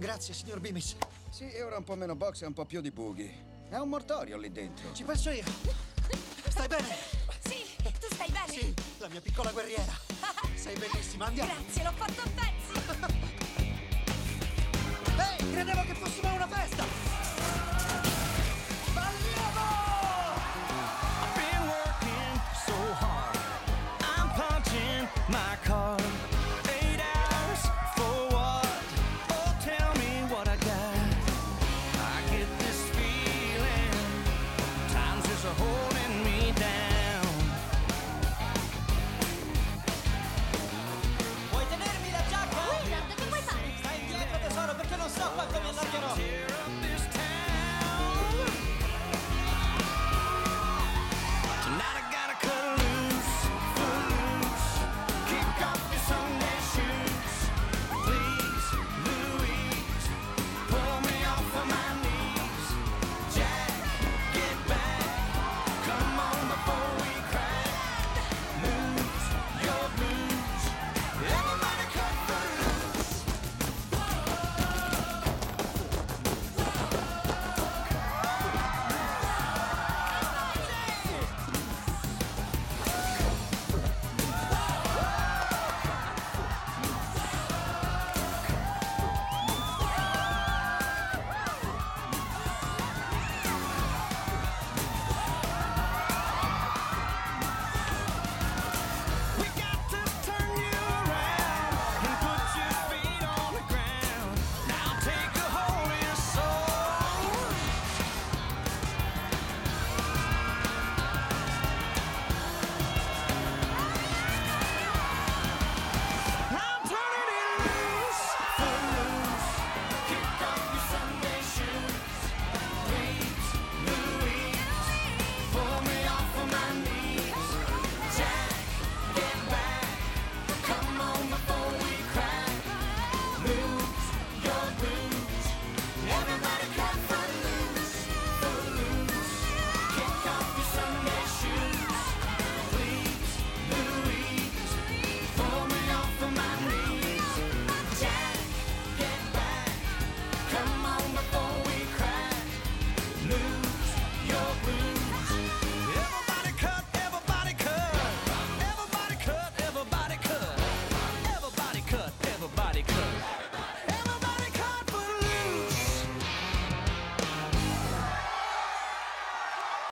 Grazie, signor Bimis. Sì, ora un po' meno box e un po' più di bughi. È un mortorio lì dentro. Ci penso io. Stai bene? Sì, tu stai bene? Sì, la mia piccola guerriera. Sei bellissima, andiamo. Grazie, l'ho fatto pezzi.